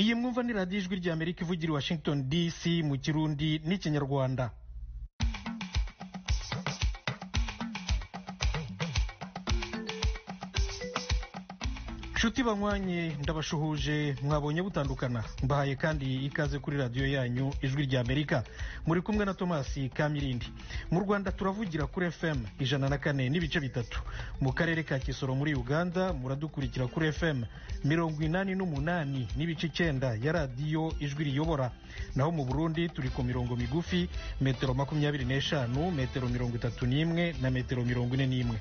iyi mwumva ni radiyo ijwi rya amerika ivugira i washington dc mu kirundi n'ikinyarwanda nshuti banywanye ndabashuhuje mwabonye butandukana. Mbahaye kandi ikaze kuri radiyo yanyu ijwi rya amerika. Muri kumwe na tomasi kamirindi mu rwanda turavugira kuri fm ijana na kane n'ibice bitatu. Mu karere ka kisoro muri uganda muradukurikira kuri fm mirongo inani n'umunani n'ibice icyenda ya radiyo ijwi riyobora. Naho mu burundi turi ku mirongo migufi metero makumyabiri n'eshanu metero mirongo itatu n'imwe na metero mirongo ine n'imwe.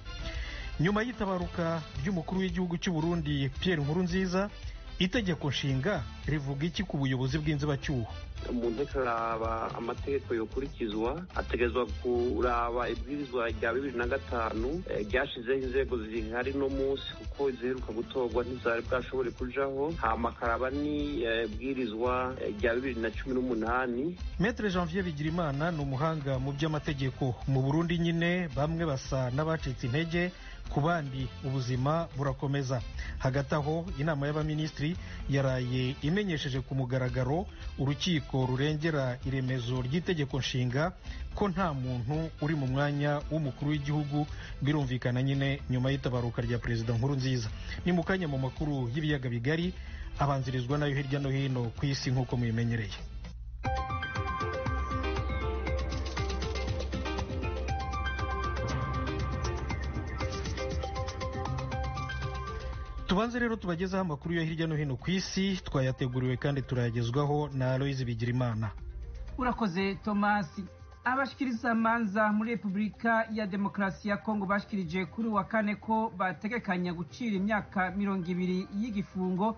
Nyuma y'itabaruka ry'umukuru w'igihugu cy'u Burundi Pierre Nkurunziza itegeko nshinga rivuga iki ku buyobozi bw'inzibacyuho? Umuntu araba amategeko yokurikizwa ategerezwa kuraba ibwirizwa rya bibiri na gatanu ryashizeho inzego zihari no munsi kuko ziheruka gutorwa ntizari bwashobore kujaho. Hama akaraba n'ibwirizwa rya bibiri na cumi n'umunani. Maître Janvier Bigirimana ni umuhanga mu by'amategeko. Mu Burundi nyine bamwe basa n'abacitse intege ku bandi ubuzima burakomeza. Hagati aho inama y'abaminisitiri yaraye imenyesheje ku mugaragaro urukiko rurengera iremezo ry'itegeko nshinga ko nta muntu uri mu mwanya w'umukuru w'igihugu birumvikana nyine nyuma y'itabaruka rya perezida nkuru nziza ni mu kanya mu makuru y'ibiyaga bigari abanzirizwa na yo hirya no hino ku isi nk'uko mubimenyereye tubanze rero tubagezaho amakuru yo hirya no hino ku isi twayateguriwe kandi turayagezwaho na aloyizi bigirimana. Urakoze tomasi abashikirizamanza muri repubulika ya demokarasi ya kongo bashikirije kuri wa kane ko bategekanya gucira imyaka mirongo ibiri y'igifungo.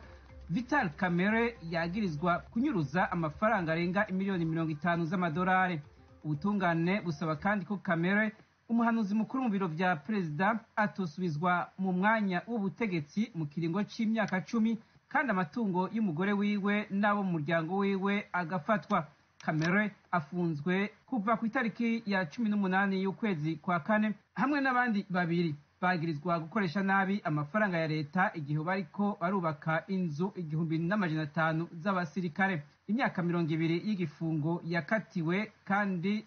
Vital kamere yagirizwa kunyuruza amafaranga arenga miliyoni mirongo itanu z'amadolari. Ubutungane busaba kandi ko kamere umuhanuzi mukuru mu biro vya perezida atosubizwa mu mwanya w'ubutegetsi mu kiringo c'imyaka cumi kandi amatungo y'umugore wiwe n'abo mu muryango wiwe agafatwa. Kamere afunzwe kuva ku itariki ya cumi n'umunani y'ukwezi kwa kane hamwe n'abandi babiri. Bagirizwa gukoresha nabi amafaranga ya leta igihe bariko barubaka inzu igihumbi n'amajana atanu z'abasirikare. Imyaka mirongo ibiri y'igifungo yakatiwe kandi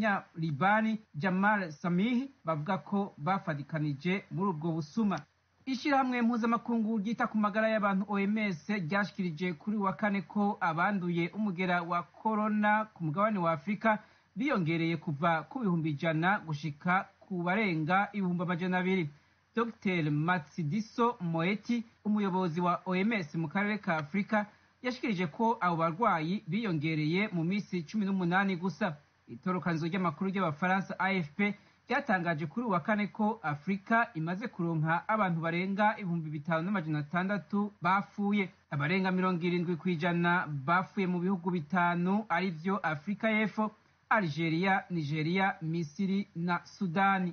n'umunyalibani jamal samihi bavuga ko bafatikanije muri ubwo busuma. Ishyirahamwe mpuzamakungu ryita ku magara y'abantu oms ryashikirije kuri wa kane ko abanduye umugera wa korona ku mugabane wa afurika biyongereye kuva ku bihumbi ijana gushika ku barenga ibihumbi amajana abiri. Dr. Matsidiso moeti umuyobozi wa oms mu karere ka afurika yashikirije ko abo barwayi biyongereye mu minsi cumi n'umunani gusa. Itorokanizo ry'amakuru ry'abafaransa afp ryatangaje kuri uwa kane ko afurika imaze kuronka abantu barenga ibihumbi bitanu n'amajana atandatu bafuye abarenga mirongo irindwi ku ijana bapfuye mu bihugu bitanu ari vyo afurika y'epfo algeria nigeria misiri na sudani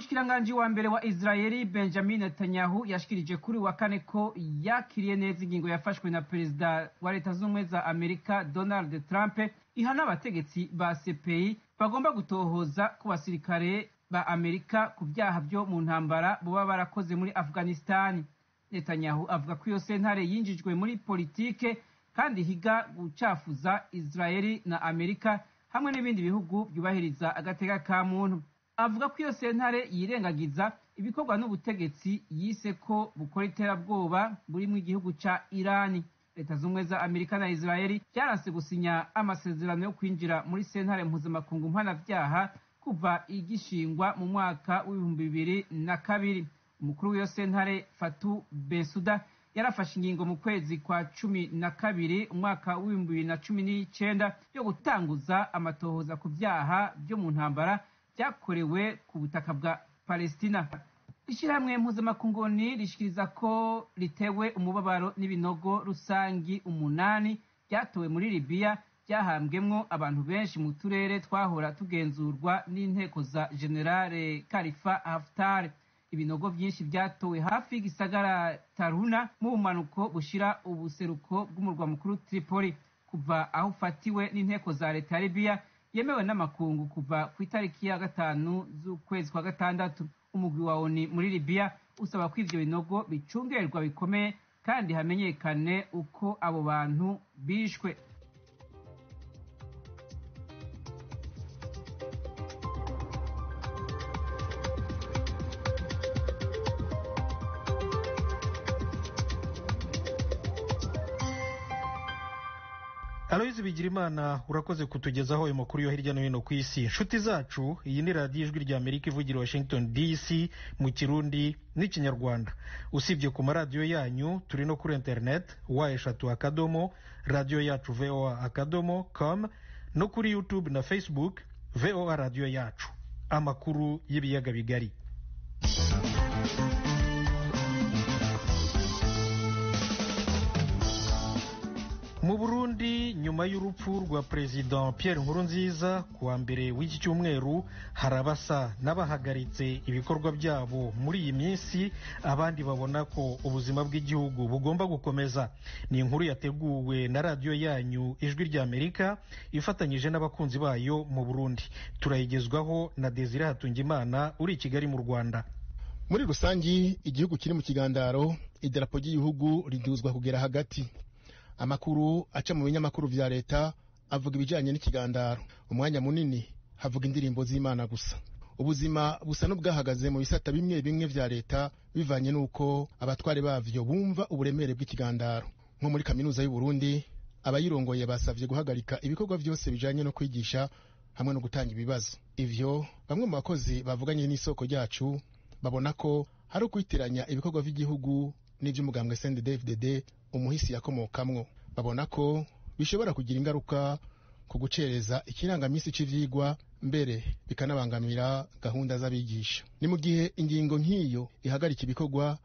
umushikiranganji wa mbere wa israeli benjamin netanyahu yashikirije kuri wa kane ko yakiriye neza ingingo yafashwe na perezida wa leta z'ubumwe za amerika donald trump ihana abategetsi ba cpi bagomba gutohoza ku basirikare ba amerika ku byaha byo mu ntambara boba barakoze muri afghanistani netanyahu avuga ko iyo sentare yinjijwe muri politike kandi higa gucafuza israeli na amerika hamwe n'ibindi bihugu byubahiriza agateka ka muntu. Avuga ko iyo sentare yirengagiza ibikorwa n'ubutegetsi yise ko bukora iterabwoba burimo igihugu ca irani leta z'ubumwe za amerika na israeli byaranse gusinya amasezerano yo kwinjira muri sentare mpuzamakungu mpanavyaha kuva igishingwa mu mwaka w'ibihumbi bibiri na kabiri. Umukuru w'iyo sentare fatu bensuda yarafashe ingingo mu kwezi kwa cumi na kabiri umwaka w'ibihumbi bibiri na cumi n'icenda yo gutanguza amatohoza ku vyaha vyo mu ntambara byakorewe ku butaka bwa palestina. Ishyirahamwe mpuzamakunguni rishikiriza ko ritewe umubabaro n'ibinogo rusangi umunani byatowe muri libiya byahambwemwo abantu benshi mu turere twahora tugenzurwa n'inteko za generale karifa haftar. Ibinogo byinshi byatowe hafi y'igisagara taruna mu bumanuko bushira ubuseruko bw'umurwa mukuru tripoli. Kuva aho ufatiwe n'inteko za leta ya libiya yemewe n'amakungu kuva ku itariki ya gatanu z'ukwezi kwa gatandatu umugwi wa oni muri libiya usaba ko ivyo binogo bicungerwa bikomeye kandi hamenyekane uko abo bantu bishwe. Aloyizi bigirimana urakoze kutugezaho ayo makuru yo hirya no hino ku isi. Inshuti zacu iyi ni radiyo ijwi rya amerika ivugira washington dc mu kirundi n'ikinyarwanda. Usibye ku maradiyo yanyu turi no kuri interineti wa eshatu akadomo radiyo yacu voa akadomo com no kuri youtube na facebook voa radiyo yacu. Amakuru y'ibiyaga bigari. Mu burundi nyuma y'urupfu rwa perezida pierre nkurunziza ku wa mbere w'iki cyumweru hari abasa n'abahagaritse ibikorwa byabo muri iyi minsi abandi babona ko ubuzima bw'igihugu bugomba gukomeza. Ni inkuru yateguwe na radiyo yanyu ijwi rya amerika ifatanyije n'abakunzi bayo mu burundi. Turayigezwaho na desire hatungimana uri i kigali mu rwanda. Muri rusangi igihugu kiri mu kigandaro idarapo ry'igihugu riduzwa kugera hagati. Amakuru aca mu binyamakuru vya leta avuga ibijanye n'ikigandaro. Umwanya munini havuga indirimbo z'imana gusa. Ubuzima busa n'ubwahagaze mu bisata bimwe bimwe vya leta bivanye n'uko abatware bavyo bumva uburemere bw'ikigandaro. Nko muri kaminuza y'uburundi abayirongoye basavye guhagarika ibikorwa vyose bijanye no kwigisha hamwe no gutanga ibibazo. Ivyo bamwe mu bakozi bavuganye n'isoko ryacu babona ko hari ukwitiranya ibikorwa vy'igihugu n'ivy'umugambwe CNDD-FDD umuhisi yakomokamwo. Babona ko bishobora kugira ingaruka ku gucereza ikirangamisi c'ivyigwa mbere bikanabangamira gahunda z'abigisha. Ni mu gihe ingingo nk'iyo ihagarika ibikorwa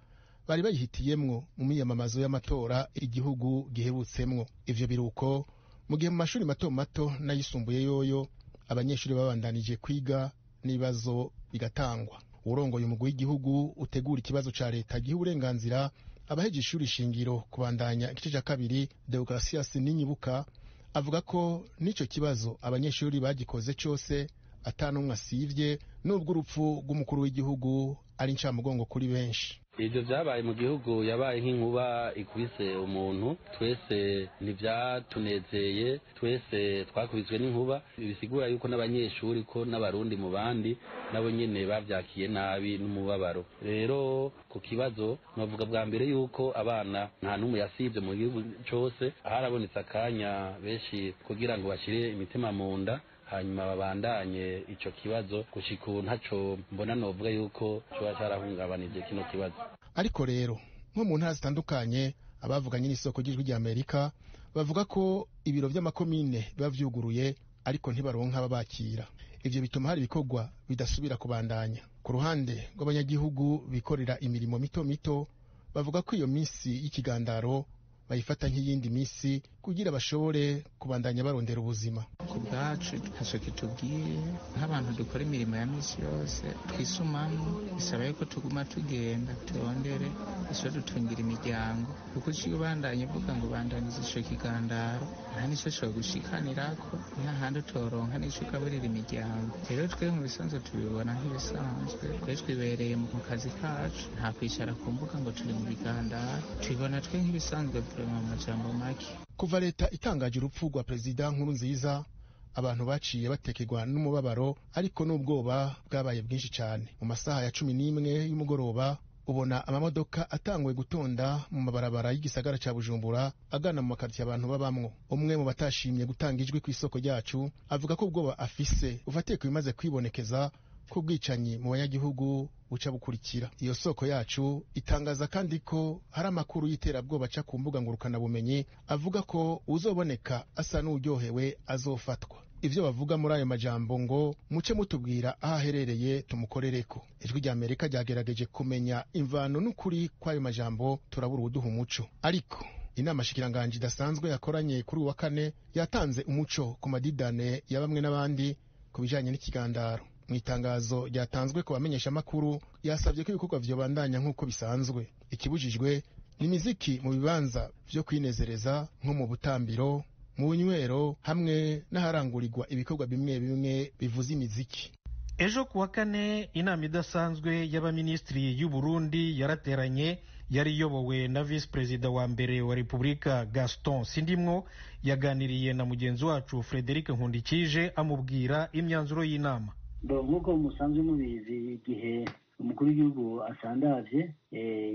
bari bayihitiyemwo mu miyamamazo y'amatora igihugu giherutsemwo ivyo biruko mu gihe mu mashuri mato mato n'ayisumbuye yoyo abanyeshuri babandanije kwiga n'ibibazo bigatangwa. Uwurongoye umugwi w'igihugu utegura ikibazo ca leta giha uburenganzira abaheje ishuri shingiro kubandanya igice cya kabiri deogratias ninyibuka avuga ko n'ico kibazo abanyeshuri bagikoze cose atanumwe asivye n'ubwo urupfu rw'umukuru w'igihugu ari incamugongo kuri benshi. Ibyo byabaye mu gihugu yabaye nk'inkuba ikubise umuntu twese ntibyatunezeye twese twakubiswe n'inkuba. Bisigura yuko n'abanyeshuri ko n'abarundi mu bandi nabo nyine babyakiye nabi n'umubabaro. Rero ku kibazo navuga bwa mbere yuko abana nta n'umwe yasibye mu gihugu cyose harabonetse akanya benshi kugira ngo bashyire imitima mu nda hanyuma babandanye ico kibazo gushika ubu ntaco mbona novuga yuko coba carahungabanije kino kibazo. Ariko rero nko mu ntara zitandukanye abavuganye n'isoko ry'ijwi rya amerika bavuga ko ibiro vy'amakomine biba vyuguruye ariko ntibaronka ababakira ivyo bituma hari ibikorwa bidasubira kubandanya. Ku ruhande rw'abanyagihugu bikorera imirimo mito mito bavuga ko iyo minsi y'ikigandaro bayifata nk'iyindi minsi kugira bashobore kubandanya barondera ubuzima. Ku bwacu ntacyo kitubwiye nk'abantu dukora imirimo ya minsi yose twisumamo bisaba yuko tuguma tugenda turondere icyo dutungira imiryango. Kuko uciye ubandanye uvuga ngo ubandanize ico kigandaro nta ni cyo cyo gushikanirako nta handi utoronka n'icyo ugaburira imiryango. Rero twe mu bisanzwe tubibona nk'ibisanzwe twe twibereye mu kazi kacu. Nta kwicara ku mbuga ngo turi mu bigandaro. Tubibona twe nk'ibisanzwe mu majambo make. Kuva leta itangaje urupfu rwa perezida nkuru nziza abantu baciye batekerwa n'umubabaro ariko n'ubwoba bwabaye bwinshi cyane. Mu masaha ya cumi n'imwe y'umugoroba ubona amamodoka atanguye gutonda mu mabarabara y'igisagara cya bujumbura agana mu makaritsiye abantu babamwo. Umwe mu batashimye gutanga ijwi ku isoko ryacu avuga ko ubwoba afise bufatiye ku bimaze kwibonekeza k'ubwicanyi mu banyagihugu buca bukurikira. Iyo soko yacu itangaza kandi ko hari amakuru y'iterabwoba aca ku mbuga ngurukanabumenyi avuga ko uzoboneka asa n'uryohewe azofatwa. Ivyo bavuga muri ayo majambo ngo muce mutubwira aho aherereye tumukorereko. Ijwi rya amerika ryagerageje kumenya imvano n'ukuri kw'ayo majambo turabura uwuduha umuco. Ariko inama shikiranganji idasanzwe yakoranye kuri uyu wa kane yatanze umuco ku madidane ya bamwe n'abandi ku bijanye n'ikigandaro. Mu itangazo ryatanzwe ku bamenyeshamakuru yasabye ko ibikorwa vyobandanya nk'uko bisanzwe. Ikibujijwe ni imiziki mu bibanza vyo kwinezereza nko mu butambiro mu bunywero hamwe n'aharangurirwa ibikorwa bimwe bimwe bivuza imiziki. Ejo kuwa kane inama idasanzwe y'abaminisitiri y'u Burundi yarateranye yari iyobowe na visi perezida wa mbere wa repubulika gaston sindimwo yaganiriye na mugenzi wacu frederic nkundikije amubwira imyanzuro y'inama. Nk'uko musanzwe mubizi igihe umukuru w'igihugu asandavye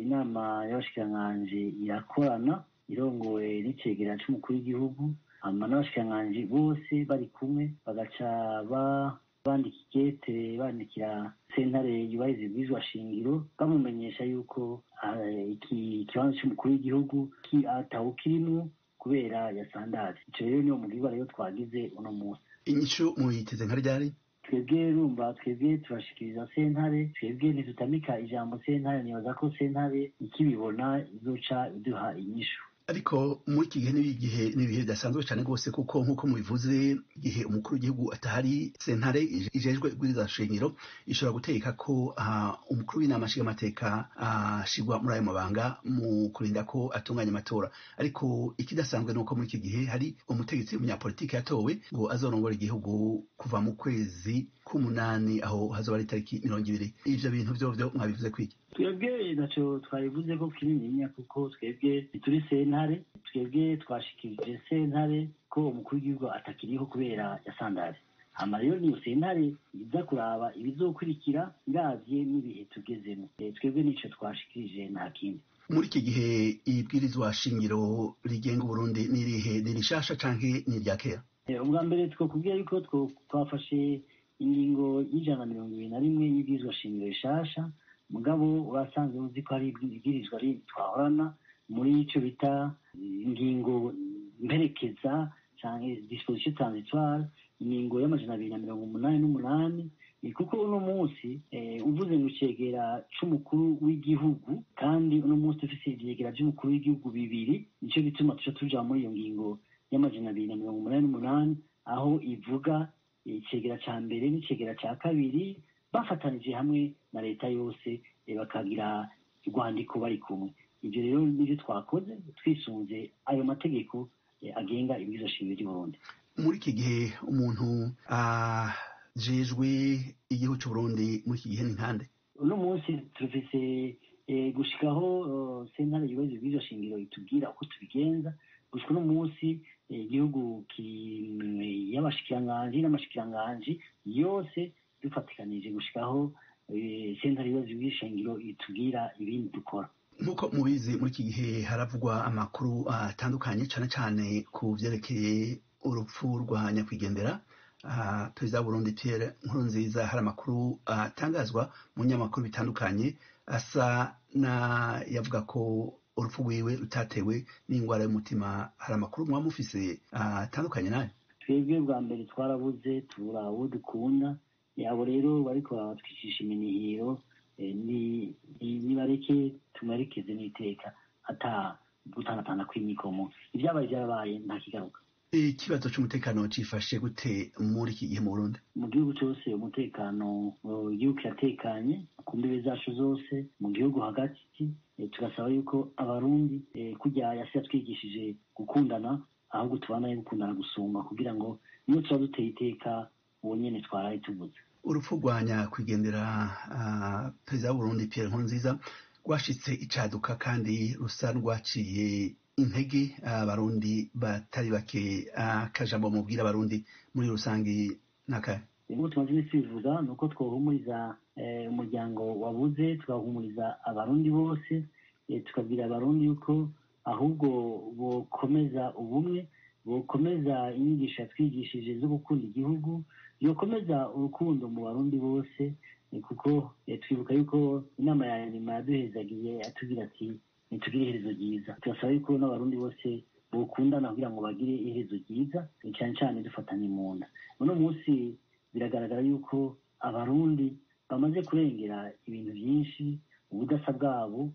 inama y'abashikiranganji irakorana irongowe n'icegera c'umukuru w'igihugu hama n'abashikiranganji bose bari kumwe bagaca bandika ikete bandikira sentare yubahiriza ibwirizwa shingiro bamumenyesha yuko ikibanza c'umukuru w'igihugu atawukirimwo kubera yasandaje ico rero niwo mugirwa rero twagize uno munsi. Inyishu muyiteze nka ryari? Twebwe rumva twebwe turashikiriza sentare twebwe ntidutamika ijambo sentare nibaza ko sentare ikibibona izoca iduha inyishu. Ariko muri iki gihe n'ibihe n'ibihe bidasanzwe cyane rwose kuko nk'uko mubivuze igihe umukuru w'igihugu atahari sentare ijejwe ibwiriza shingiro ishobora gutegeka ko umukuru w'inama nshingamateka ashigwa muri ayo mabanga mu kurinda ko atunganya amatora. Ariko ikidasanzwe ni uko muri iki gihe hari umutegetsi w'umunyapolitiki yatowe ngo azorongora igihugu kuva mu kwezi k'umunani aho hazoba ari itariki mirongo ibiri. Ivyo bintu vyo vyo mwabivuze kwiki? Twebwe naco twabivuze ko kinininya kuko twebwe turi sentare twebwe twashikirije sentare ko umukuru w'igihugu atakiriho kubera yasandaje hama rero niyo sentare iza kuraba ibizokurikira iravye n'ibihe tugezemo. Twebwe nico twashikirije nta kindi. Muri iki gihe ibwirizwa shingiro rigenga uburundi n'irihe ni rishasha canke ni irya kera? Ubwa mbere twokubwira yuko twafashe ingingo y'ijana na mirongo ibiri na rimwe y'ibwirizwa shingiro rishasha mugabo urasanzwe uzi ko hari ibwirizwa twahorana muri ico bita ingingo mperekeza canke disposition transitoire ingingo y'amajana abiri na mirongo umunani n'umunani kuko uno munsi uvuze ngo icegera c'umukuru w'igihugu kandi uno munsi dufise ivyegera vy'umukuru w'igihugu bibiri nico gituma tuca tuja muri iyo ngingo y'amajana abiri na mirongo umunani n'umunani aho ivuga icegera ca mbere n'icegera ca kabiri bafatanije hamwe na leta yose bakagira urwandiko bari kumwe. Ibyo rero ni byo twakoze twisunze ayo mategeko agenga ibwirizwa shingiro ry'uburundi muri iki gihe umuntu ajejwe igihugu c'uburundi muri iki gihe ni nkande? Uno munsi turafise gushikaho sentare yubahiriza ibwirizwa shingiro itubwira uko tubigenza. Gushika uno munsi igihugu y'abashikiranganji n'amashikiranganji yose dufatikanije gushikaho sentare yubahiriza ibwirizwa shingiro itubwira ibindi dukora. Nk'uko mubizi muri iki gihe haravugwa amakuru atandukanye cyane cyane ku byerekeye urupfu rwa nyakwigendera. Perezida w'uburundi pierre nkurunziza hari amakuru atangazwa mu nyamakuru bitandukanye. Asa n'ayavuga ko urupfu rwiwe rutatewe n'indwara y'umutima. Hari amakuru muba mufise atandukanye na yo. Twebwe bwa mbere twarabuze tubura abo dukunda. Abo rero bariko baratwicisha iminihiro nibareke tumerekeze n'iteka ata gutangatana kw'imikomo ibyabaye byarabaye nta kigaruka ikibazo c'umutekano cifashe gute muri iki gihe mu burundi mu gihugu cyose umutekano igihugu kiratekanye ku mbibe zacu zose mu gihugu hagati tugasaba yuko abarundi kujya yasi yatwigishije gukundana ahubwo tubanaye gukundana gusumba kugira ngo niyo tuba duteye iteka uwo nyene twaraye tuvuze urupfu rwa nyakwigendera perezida w'uburundi pierre nkurunziza rwashitse icaduka kandi rusa rwaciye intege abarundi batari bake. Akajambo mubwira abarundi muri rusange nakahe ubu tumaze iminsi bivuga ni uko twohumuriza umuryango wabuze tugahumuriza abarundi bose tukabwira abarundi yuko ahubwo bokomeza ubumwe bokomeza inyigisho yatwigishije zo gukunda igihugu yokomeza urukundo mu barundi bose kuko twibuka yuko inama ya nyuma yaduhezagiye atubwira ati ntitugire iherezo ryiza. Turasaba yuko n'abarundi bose bokundana kugira ngo bagire iherezo ryiza cyane cyane dufatanye mu nda. Uno munsi biragaragara yuko abarundi bamaze kurengera ibintu byinshi ubudasa bwabo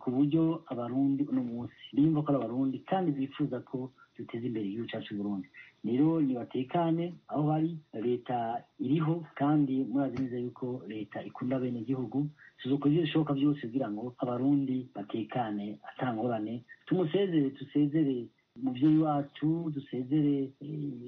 ku buryo abarundi uno munsi biyumva ko ari abarundi kandi bifuza ko duteza imbere igihugu cyacu Burundi rero nibatekane aho bari leta iriho kandi murazi neza yuko leta ikunda bene igihugu tuzokora ibyo bishoboka byose kugira ngo abarundi batekane atangorane. Tumusezere tusezere umubyeyi wacu dusezere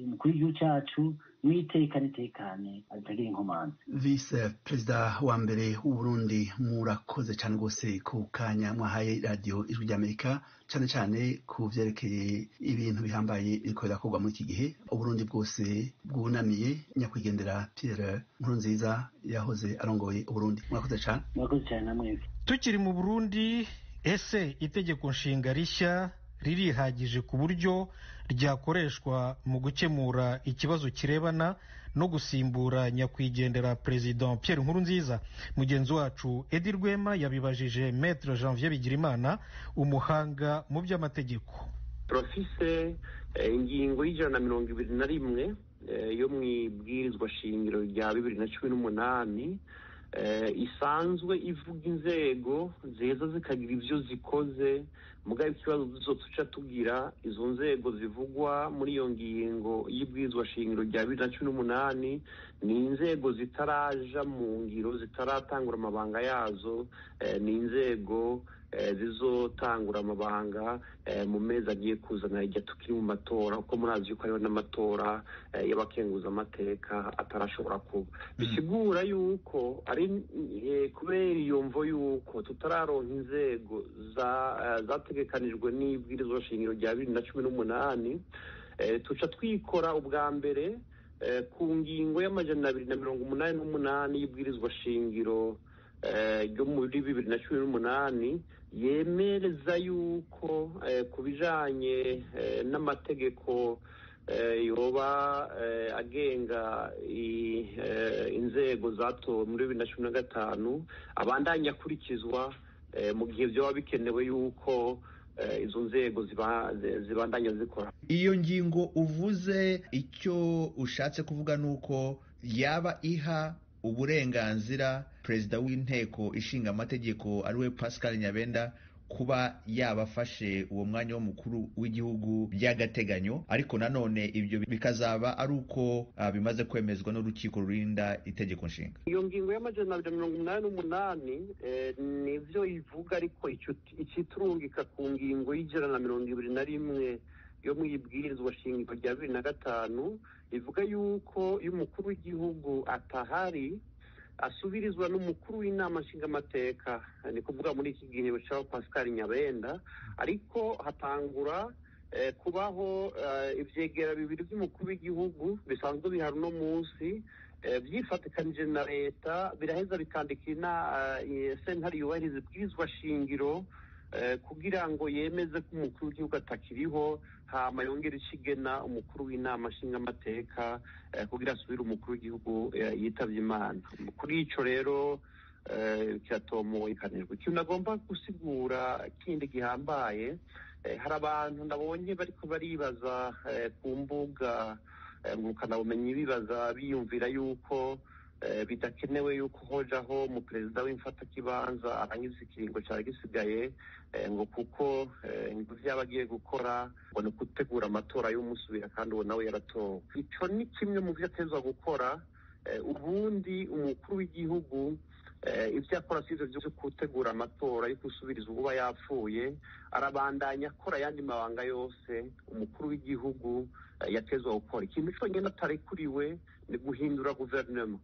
umukuru w'igihugu cyacu mwitekane itekane atagira inkomanzi vise perezida wa mbere w'uburundi murakoze cyane rwose ku kanya mwahaye radiyo ijwi ry'amerika. Cyane cyane ku byerekeye ibintu bihambaye biriko birakorwa muri iki gihe uburundi bwose bwunamiye nyakwigendera pierre nkurunziza yahoze arongoye uburundi. Murakoze cyane. Murakoze cyane namwe tukiri mu burundi ese itegeko nshinga rishya ririhagije ku buryo ryakoreshwa mu gukemura ikibazo kirebana no gusimbura nyakwigendera perezida Pierre Nkurunziza. Mugenzi wacu Edi Rwema yabibajije Maître Janvier Bigirimana umuhanga mu by'amategeko. Profise ingingo y'ijana na mirongo ibiri na rimwe yo mu ibwirizwa shingiro rya bibiri na cumi n'umunani isanzwe ivuga inzego zeza zikagira ibyo zikoze mugabo ikibazo zose tuca tugira izo nzego zivugwa muri iyo ngingo y'ibwirizwa shingiro rya bibiri na cumi n'umunani ni inzego zitaraja mu ngiro zitaratangura amabanga yazo ni inzego zizotangura amabanga mu mezi agiye kuzana igihe tukiri mu matora kuko murazi yuko hariho n'amatora y'abakenguza amateka atarashobora kuba. Bisigura yuko ari kubera iyo mvo yuko tutararonka inzego zategekanijwe n'ibwirizwa shingiro rya bibiri na cumi n'umunani tuca twikora ubwa mbere ku ngingo y'amajana abiri na mirongo umunani n'umunani y'ibwirizwa shingiro ryo muri bibiri na cumi n'umunani yemereza yuko ku bijanye n'amategeko yoba agenga inzego zatowe muri bibiri na cumi na gatanu abandanya akurikizwa mu gihe byaba bikenewe yuko izo nzego zibandanya zikora. Iyo ngingo uvuze icyo ushatse kuvuga ni uko yaba iha uburenganzira perezida w'inteko ishinga amategeko ari we pascal nyabenda kuba yabafashe uwo mwanya w'umukuru w'igihugu by'agateganyo. Ariko nanone ibyo bikazaba ari uko uh, bimaze kwemezwa n'urukiko rurinda itegeko nshinga. Iyo ngingo y'amajana abiri mirongo umunani n'umunani ni byo ivuga ariko ikiturungika ku ngingo y'ijana na mirongo ibiri na rimwe yo mu ibwirizwa shingiro rya bibiri na gatanu ivuga yuko iyo umukuru w'igihugu atahari asubirizwa n'umukuru w'inama nshingamateka. Ni kuvuga muri iki gihe cya pascal nyabenda. Ariko hatangura kubaho ibyegera bibiri by'umukuru w'igihugu bisanzwe bihari uno munsi byifatikanije na leta biraheza bikandika sentare yubahiriza ibwirizwa shingiro kugira ngo yemeze ko umukuru w'igihugu atakiriho hama yongera ikigena umukuru w'inama nshingamateka kugira asubire umukuru w'igihugu yitabye imana. Kuri icyo rero kiratomokanijwe ikintu nagomba gusigura kindi gihambaye? Hari abantu nabonye bariko baribaza ku mbuga ngurukanabumenyi bibaza biyumvira yuko bidakenewe yuko hojaho umuperezida w'imfatakibanza arangiza ikiringo cyari gisigaye ngo kuko ngo byaba agiye gukora ngo ni gutegura amatora y'umusubira kandi uwo nawe yaratowe. Icyo ni kimwe mu byo atezwa gukora ubundi umukuru w'igihugu ibyo akora si ibyo byo gutegura amatora yo gusubiriza uba yapfuye arabandanya akora ayandi mabanga yose. Umukuru w'igihugu yatezwa gukora ikintu cyonyine atarekuriwe ni guhindura guverinoma.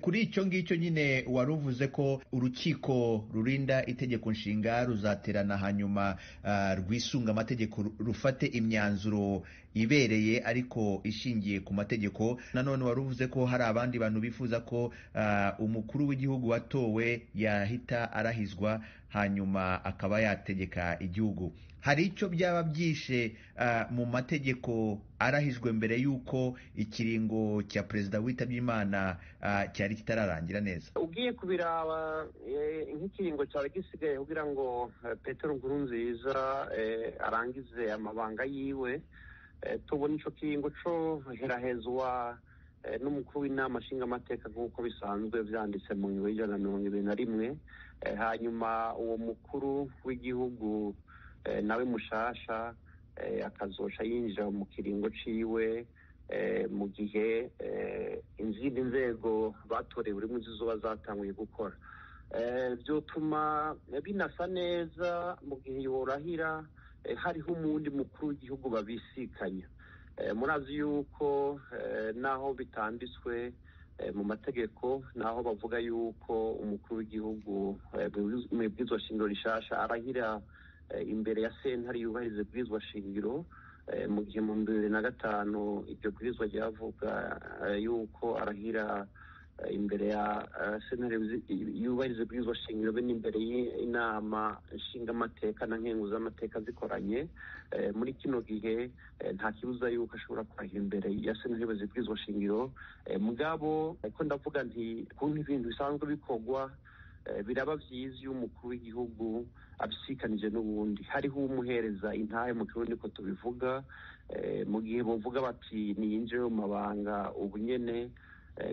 Kuri icyo ngicyo nyine wari uvuze ko urukiko rurinda itegeko nshinga ruzaterana hanyuma rwisunga amategeko rufate imyanzuro ibereye ariko ishingiye ku mategeko. Nanone wari uvuze ko hari abandi bantu bifuza ko umukuru w'igihugu watowe yahita arahizwa hanyuma akaba yategeka igihugu. Hari icyo byaba byishe mu mategeko arahijwe mbere y'uko ikiringo cya perezida witabye imana cyari kitararangira neza? Ugiye kubiraba nk'ikiringo cyari gisigaye kugira ngo petero nkurunziza arangize amabanga yiwe tubona icyo kiringo cyo herahezwa n'umukuru w'inama nshingamateka nk'uko bisanzwe byanditse mu ngingo y'ijana na mirongo ibiri na rimwe. Hanyuma uwo mukuru w'igihugu nawe mushasha akazosha yinjira mu kiringo ciwe mu gihe izindi nzego batorewe urimo zizoba zatanguye gukora. Byotuma binasa neza mu gihe yorahira hariho umundi mukuru w'igihugu babisikanya. Murazi yuko naho bitanditswe mu mategeko naho bavuga yuko umukuru w'igihugu mu ibwirizwa shingiro rishasha arahira imbere ya sentare yubahiriza ibwirizwa shingiro mu gihe mu bibiri na gatanu iryo bwirizwa ryavuga yuko arahira imbere ya sentare yubahiriza ibwirizwa shingiro be n'imbere y'inama nshingamateka na nkenguzamateka zikoranye muri kino gihe nta kibuza yuko ashobora kurahira imbere ya sentare yubahiriza ibwirizwa shingiro. Mugabo ariko ndavuga nti kuntu ibintu bisanzwe bikorwa biraba byiza iyo umukuru w'igihugu abisikanije n'ubundi. Hariho umuhereza intahe mu kirundi ko tubivuga mu gihe bavuga bati niyinjire mu mabanga ubu nyene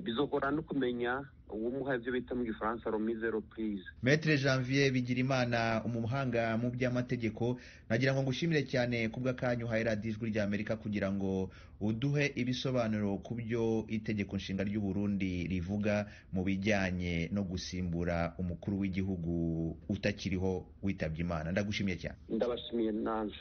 bizogora no kumenya uwumuha ibyo bita mu gifaransa romise reprise Maître Janvier Bigirimana umuhanga mu by'amategeko nagira ngo ngushimire cyane kubw'akanyu uhaye radiyo ijwi rya Amerika kugira ngo uduhe ibisobanuro ku byo itegeko nshinga ry'u Burundi rivuga mu bijyanye no gusimbura umukuru w'igihugu utakiriho witabye Imana. Ndagushimiye cyane. Ndabashimiye nanje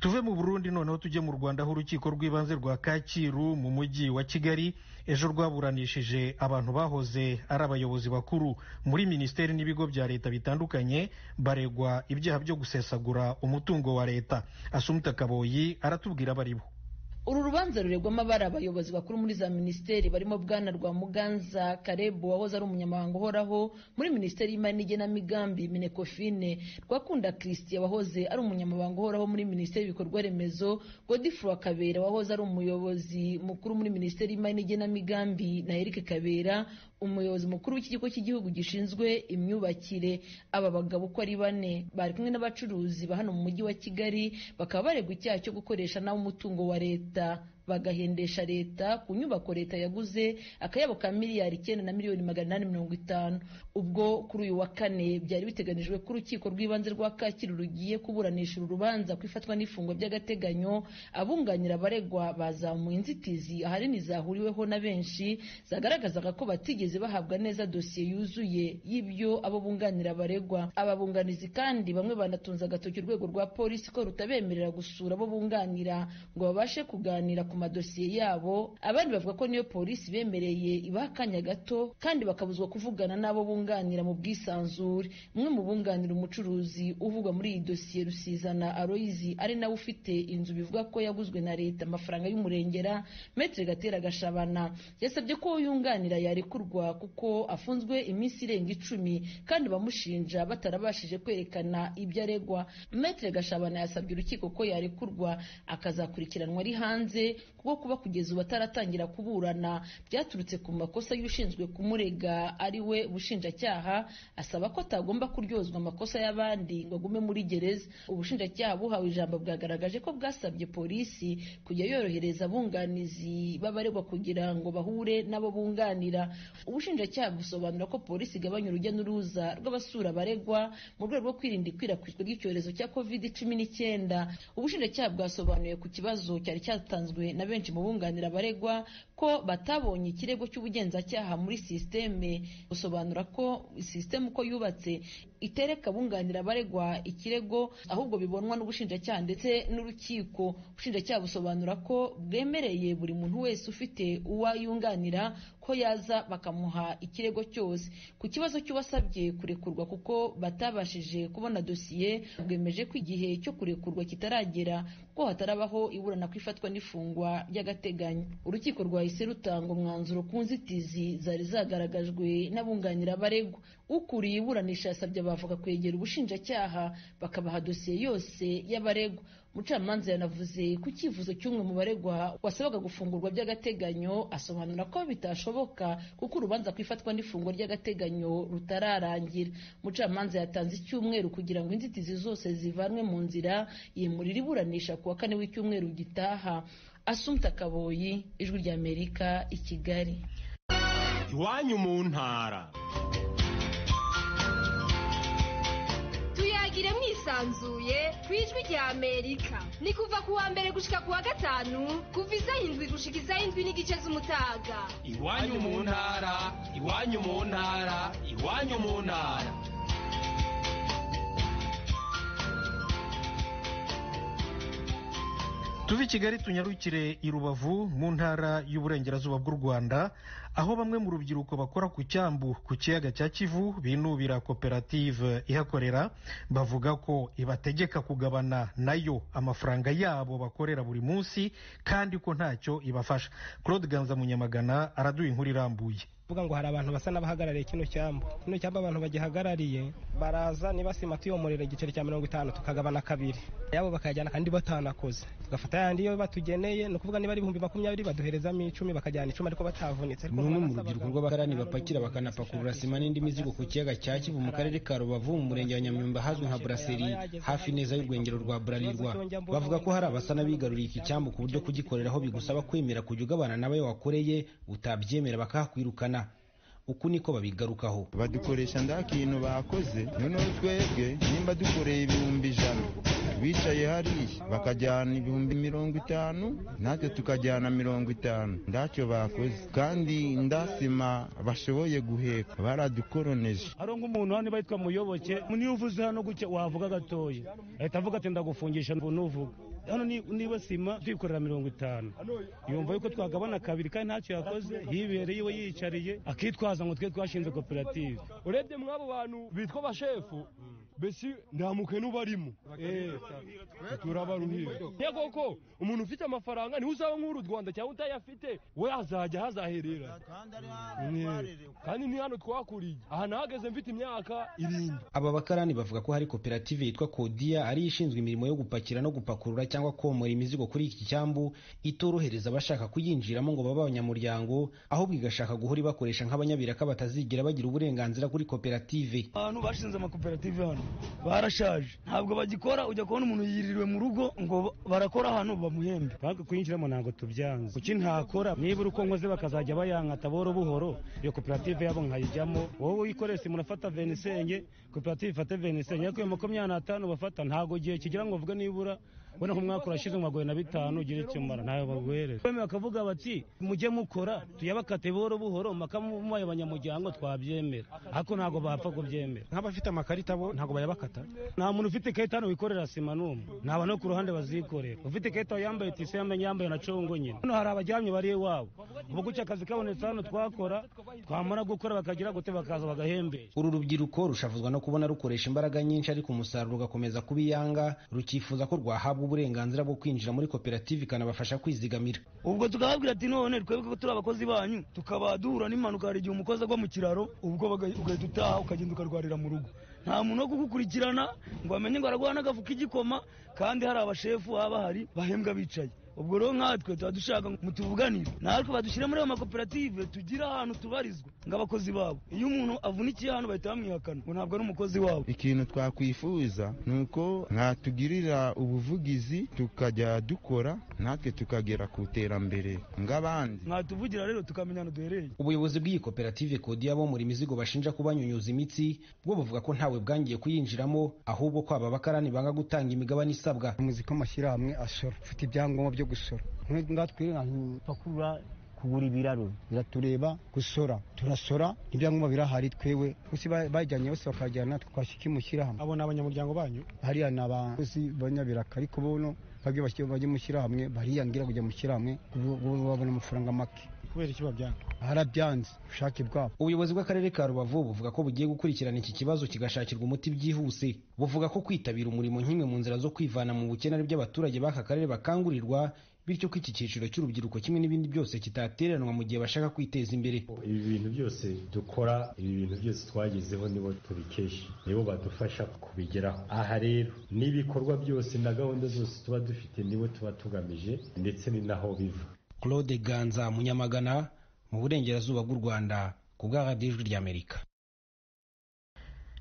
tuve mu burundi noneho tujye mu rwanda aho urukiko rw'ibanze rwa kacyiru mu mujyi wa kigali ejo rwaburanishije abantu bahoze ari abayobozi bakuru muri minisiteri n'ibigo bya leta bitandukanye baregwa ibyaha byo gusesagura umutungo wa leta. Asumta kaboyi aratubwira abaribo uru rubanza ruregwamo abari abayobozi bakuru muri za minisiteri barimo bwana rwa muganza karebu wahoze ari umunyamabanga uhoraho muri minisiteri y'imari n'igenamigambi minekofine rwakunda christian wahoze ari umunyamabanga uhoraho muri minisiteri y'ibikorwa remezo godifro kabera wahoze ari umuyobozi mukuru muri minisiteri y'imari n'igenamigambi na eric kabera umuyobozi mukuru w'ikigo cy'igihugu gishinzwe imyubakire aba bagabo uko ari bane bari kumwe n'abacuruzi ba hano mu mujyi wa kigali bakaba baregwa icyaha cyo gukoresha nawe umutungo wa leta bagahendesha leta ku nyubako leta yaguze akayabo ka miliyari icyenda na miliyoni magana inani mirongo itanu. Ubwo kuri uyu wa kane byari biteganijwe ko urukiko rw'ibanze rwa kacyiru rugiye kuburanisha uru rubanza ku ifatwa n'ifungwa by'agateganyo abunganira abaregwa bazamuye inzitizi ahanini zahuriweho na benshi zagaragazaga ko batigeze bahabwa neza dosiye yuzuye y'ibyo abo bunganira abaregwa. Aba bunganizi kandi bamwe banatunze agatoki urwego rwa polisi ko rutabemerera gusura abo bunganira ngo babashe kuganira ku madosiye yabo. Abandi bavuga ko niyo polisi bemereye ibaha akanya gato kandi bakabuzwa kuvugana n'abo bunganira mu bwisanzure. Umwe mu bunganira umucuruzi uvugwa muri iyi dosiye rusizana aroyizi ari nawe ufite inzu bivuga ko yaguzwe na leta amafaranga y'umurengera metere gatera gashabana. Yasabye ko yunganira yarekurwa kuko afunzwe iminsi irenga icumi kandi bamushinja batarabashije kwerekana ibyo aregwa. Metere gashabana yasabye urukiko ko yarekurwa akazakurikiranwa ari hanze kuko kuba kugeza ubu ataratangira kuburana byaturutse ku makosa y'ushinzwe kumurega ari we ubushinjacyaha asaba ko atagomba kuryozwa amakosa y'abandi ngo agume muri gereza. Ubushinjacyaha buhawe ijambo bwagaragaje ko bwasabye polisi kujya yorohereza abunganizi b'abaregwa kugira ngo bahure n'abo bunganira. Ubushinjacyaha busobanura ko polisi igabanya urujya n'uruza rw'abasura abaregwa mu rwego rwo kwirinda ikwirakwizwa ry'icyorezo cya covid cumi n'icyenda. Ubushinjacyaha bwasobanuye ku kibazo cyari cyatanzwe na benshi mu bunganira abaregwa ko batabonye ikirego cy'ubugenzacyaha muri sisiteme busobanura ko sisiteme uko yubatse itereka bunganira abaregwa ikirego ahubwo bibonwa n'ubushinjacyaha ndetse n'urukiko. Ubushinjacyaha busobanura ko bwemereye buri muntu wese ufite uwo yunganira ko yaza bakamuha ikirego cyose. Ku kibazo cy'uwasabye kurekurwa kuko batabashije kubona dosiye bwemeje ko igihe cyo kurekurwa kitaragera ko hatarabaho iburana ku ifatwa n'ifungwa ry'agateganyo. Urukiko rwahise rutanga umwanzuro ku nzitizi zari zagaragajwe n'abunganira abaregwa. Ukuriye iburanisha yasabye abavoka kwegera ubushinjacyaha bakabaha dosiye yose y'abaregwa. Umucamanza yanavuze ku cyifuzo cy'umwe mu baregwa wasabaga gufungurwa by'agateganyo asobanura ko bitashoboka kuko urubanza ku ifatwa n'ifungwa ry'agateganyo rutararangira. Umucamanza yatanze icyumweru kugira ngo inzitizi zose zivanwe mu nzira yimurira iburanisha ku wa kane w'icyumweru gitaha. Asumta kaboyi ijwi ry'amerika i kigali. Iwanyu mu ntara. Tuyagire mwisanzuye ku ijwi rya amerika. Ni kuva ku wa mbere gushika ku wa gatanu kuva isaha indwi gushika isaha indwi n'igice z'umutaga. Iwanyu mu ntara iwanyu mu ntara iwanyu mu ntara. Tuve i kigali tunyarukire i rubavu mu ntara y'uburengerazuba bw'u rwanda aho bamwe mu rubyiruko bakora ku cyambu ku kiyaga cya kivu binubira koperative ihakorera bavuga ko ibategeka kugabana na yo amafaranga yabo bakorera buri munsi kandi ko ntacyo ibafasha. Claude ganza munyamagana araduha inkuru irambuye. Vuga ngo hari abantu basa n'abahagarariye kino cyambu. Kino cyambu abantu bagihagarariye baraza niba sima tuyomorera igiceri cya mirongo itanu tukagabana kabiri. Yabo bakayajyana kandi batanakoze. Tugafata yandi yo batugeneye ni ukuvuga niba ari ibihumbi makumyabiri baduherezamo icumi bakajyana icumi ariko batavunitse. Ni umwe mu rubyiruko rw'abakarani bapakira bakanapakurura sima n'indi mizigo ku kiyaga cya kivu mu karere ka rubavu mu murenge wa nyamyumba ahazwi nka buraseri hafi neza y'urwengero rwa burarirwa bavuga ko hari abasa n'abigaruriye iki cyambu ku buryo kugikoreraho bigusaba kwemera kujya ugabana n'abayo wakoreye utabyemera bakahakwirukana uku niko babigarukaho. Badukoresha nda kintu bakoze. Noneho twebwe nimba dukoreye ibihumbi ijana bicaye hariya bakajyana ibihumbi mirongo itanu natwe tukajyana mirongo itanu. Ntacyo bakoze. Kandi ndasima bashoboye guheka baradukoroneje hari nk'umuntu hano yitwa muyoboke niyo uvuze hano gutya wavuga gatoya. Ahita avuga ati ndagufungisha nuvuga. Hano niba sima tuyikorera mirongo itanu. Yumva yuko twagabana kabiri kandi ntacyo yakoze yibereye iwe yiyicariye akitwaza ngo twe twashinze koperative. Urebye mw'abo bantu bitwa abashefu mbese nta mukene ubarimo turabaruhira yego ko umuntu ufite amafaranga ni we uzaba nk'uru rwanda cyangwa utayafite we azajya hazaherera. Kandi ni hano twakuriye. Aha nahageze mfite imyaka irindwi. Aba bakarani bavuga ko hari koperative yitwa kodiya ari ishinzwe imirimo yo gupakira no gupakurura cyangwa komora imizigo kuri iki cyambu itorohereza abashaka kuyinjiramo ngo babe abanyamuryango ahubwo igashaka guhora ibakoresha nk'abanyabiraka batazigera bagira uburenganzira kuri koperative. Abantu bashinze amakoperative hano. Barashaje. Ntabwo bagikora ujya kubona umuntu yiririwe mu rugo ngo barakora hano bamuhembe. Banki kuyinjiramo ntabwo tubyanze. Kuki ntakora? Nibura uko nkoze bakazajya bayankata buhoro buhoro. Iyo koperative yabo nkayijyamo. Wowe wikorese murafata venisenge? Koperative ifate venisenge. Ariko iyo makumyabiri n'atanu bafata ntabwo gihe kigira ngo uvuge nibura. Ko umwaka urashize umwagoye na bitanu ugira icyo umara ntayo baguhereza bakavuga bati mujye mukora tuyabakate buhoro buhoro mpaka mubaye abanyamuryango twabyemera. Ariko ntabwo bapfa kubyemera. Nk'abafite amakarita bo ntabwo bayabakata. Nta muntu ufite ikarita hano wikorera sima n'umwe. Ntaba no ku ruhande bazikorera. Ufite ikarita yambaye tise yambaye yambaye na congo nyine. Hano hari abajyamye bari iwabo. Ubu gutya akazi kabonetse hano twakora twamara gukora bakagira gute bakaza bagahembera. Uru rubyiruko rushavuzwa no kubona rukoresha imbaraga nyinshi ariko umusaruro ugakomeza kuba iyanga rukifuza ko rwahabwa uburenganzira bwo kwinjira muri koperative ikanabafasha kwizigamira. Ubwo tukababwira ati none twebwe ko turi abakozi banyu tukaba duhura n'impanuka hari igihe umukozi agwa mu kiraro ubwo ugahita utaha ukagenda ukarwarira mu rugo. Nta muntu wo kugukurikirana ngo bamenye ngo araguha n'agafu k'igikoma kandi hari abashefu baba bahari bahembwa bicaye. Ubwo rero nkatwe tuba dushaka ngo mutuvuganire natwe badushyire muri ayo makoperative tugire ahantu tubarizwa nk'abakozi babo. Iyo umuntu avunikiye hano bahita bamwihakana ngo ntabwo ari umukozi wabo. Ikintu twakwifuza ni uko mwatugirira ubuvugizi tukajya dukora natwe tukagera ku iterambere nk'abandi mwatuvugira rero tukamenya ahantu duhereye. Ubuyobozi bw'iyi koperative kodiya bo muri mizigo bashinja kubanyunyuza imitsi bwo buvuga ko ntawe bwangiye kuyinjiramo ahubwo ko aba bakarani banga gutanga imigabane isabwa. Umuziki w'amashyirahamwe asora ufite ibyangombwa byo gusora. Ngatwe pakurura kugura ibiraro biratureba gusora. Turasora ibyangombwa birahari twewe. Gusa bajyanye bose bakajyana twashyika imushyirahamwe abo ni abanyamuryango banyu? Hariya ni abakozi banyabiraka ariko bono bajye mu shyirahamwe bariyangira kujya mu shyirahamwe babona amafaranga make. Kubera iki babyanga? Harabyanze ubushake bwabo. Ubuyobozi bw'akarere ka rubavu buvuga ko bugiye gukurikirana iki kibazo kigashakirwa umuti byihuse. Buvuga ko kwitabira umurimo nk'imwe mu nzira zo kwivana mu bukene ari byo abaturage b'aka karere bakangurirwa bityo ko iki cyiciro cy'urubyiruko kimwe n'ibindi byose kitateranwa mu gihe bashaka kwiteza imbere. Ibi bintu byose dukora ibi bintu byose twagezeho nibo tubikesha. Nibo badufasha kubigeraho aha rero n'ibikorwa byose na gahunda zose tuba dufite nibo tuba tugamije ndetse ni naho biva. Claude ganza munyamagana mu burengerazuba bw'u rwanda ku bwa radiyo ijwi ry'amerika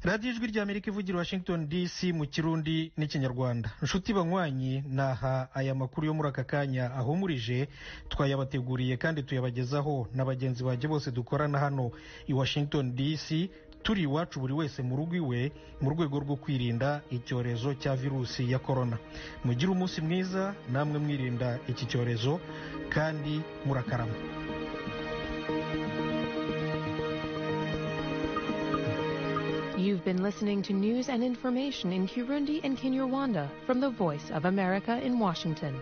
radiyo ijwi ry'amerika ivugira washington dc mu kirundi n'ikinyarwanda. Inshuti banywanyi naha aya makuru yo muri aka kanya ahumurije twayabateguriye kandi tuyabagezaho na bagenzi banjye bose dukorana hano i washington dc turi iwacu buri wese mu rugo iwe mu rwego rwo kwirinda icyorezo cya virusi ya korona mugire umunsi mwiza namwe mwirinda iki cyorezo kandi murakarama. You've been listening to news and information in Kirundi and Kinyarwanda from the Voice of America in Washington.